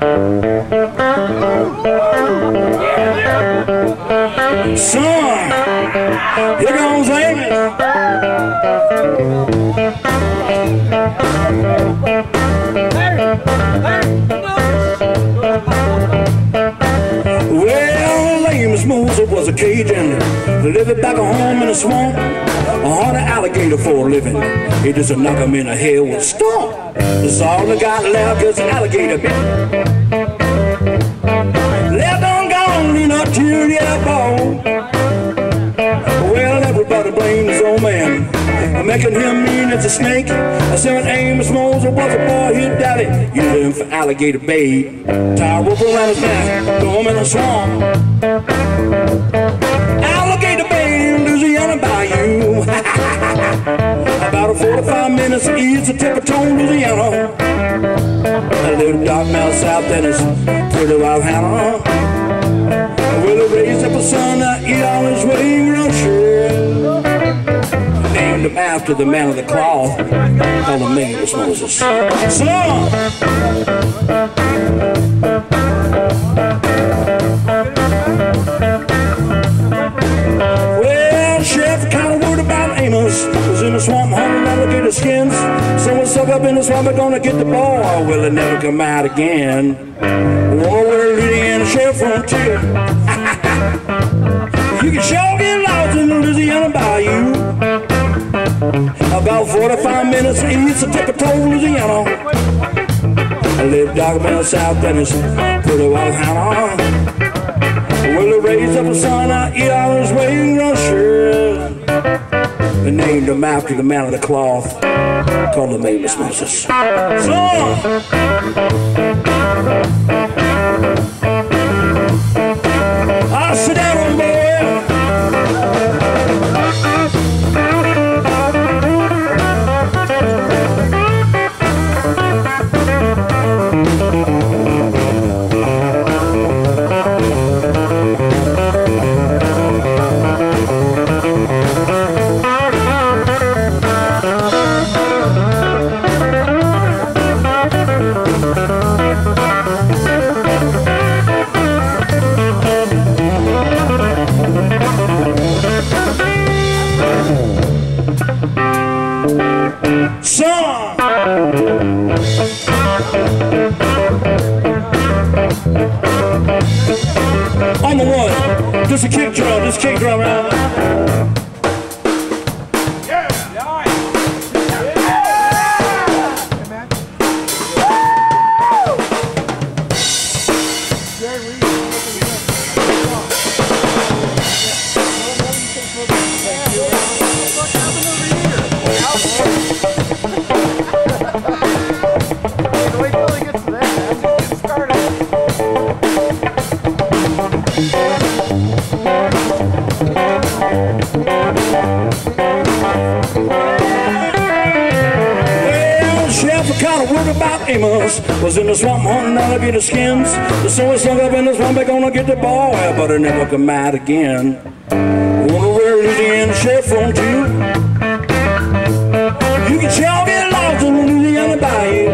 Son, here goes. Well, Moser was a Cajun, living back home in a swamp. Alligator for a living. He just knock him in the head with a stomp. That's all I got left is an alligator making him mean as a snake. I said Amos Moser was a boy, daddy. Used him for alligator bait. Tie a rope around his neck, throw him in a swamp. Alligator bait in Louisiana Bayou. About a 45 minutes east of Tipperton, Louisiana. A little dark mouth south Dennis, pretty wild Hannah. Well, he raised up a son uh, to eat all his after the man of the cloth, called him Amos Moses. Son! Well, Chef kind of worried about Amos. Was in the swamp hunting alligator skins. Someone stuck up in the swamp, they're gonna get the ball. Will it never come out again? Oh, we're Louisiana Chef frontier. About 45 minutes east of Tipperton, Louisiana. I live down south Dennis, pretty wild Hannah. Well, he raised up a son, I eat all his wing rusher. They named him after the man of the cloth, called him Amos Moses. Son! Son! On the one, just a kick drum, just kick drum around. Well, kind of worried about Amos. Was in the swamp hunting alligator skins. The son was stuck up in the swamp, they gonna get the ball, but it never come out again. Wanna wear Louisiana Chef from you? You can sure get lost in the Louisiana Bayou.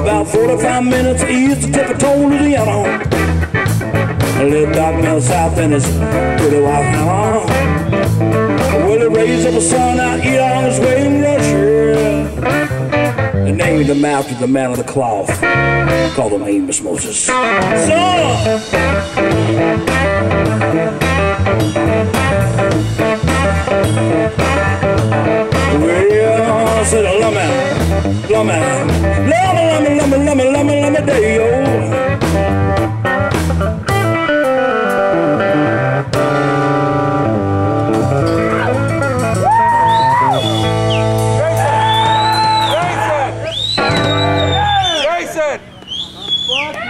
About 45 minutes east of Tipperton, Louisiana. A little dark down south and it's pretty wild now. Well, he raised up a son, I eat on his wing rusher. They named him after the man of the cloth, called him Amos Moses. Son! Well, I said, lummy, lummy, lummy, lummy, lummy, lummy, lummy, lummy, day, oh.